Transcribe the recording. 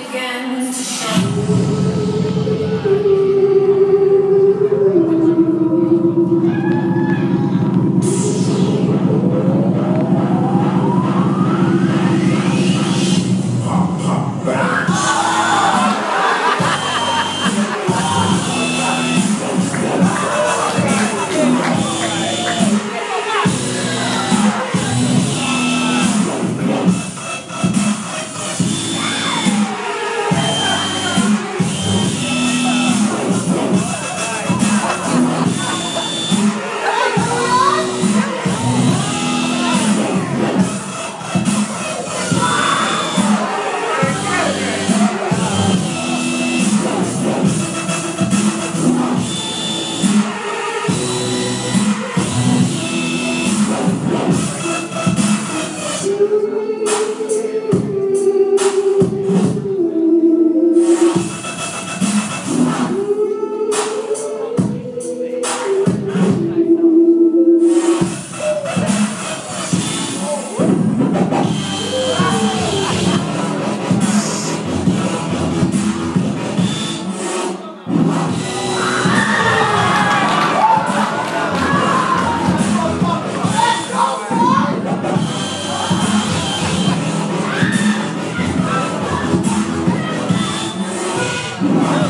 again. Yeah.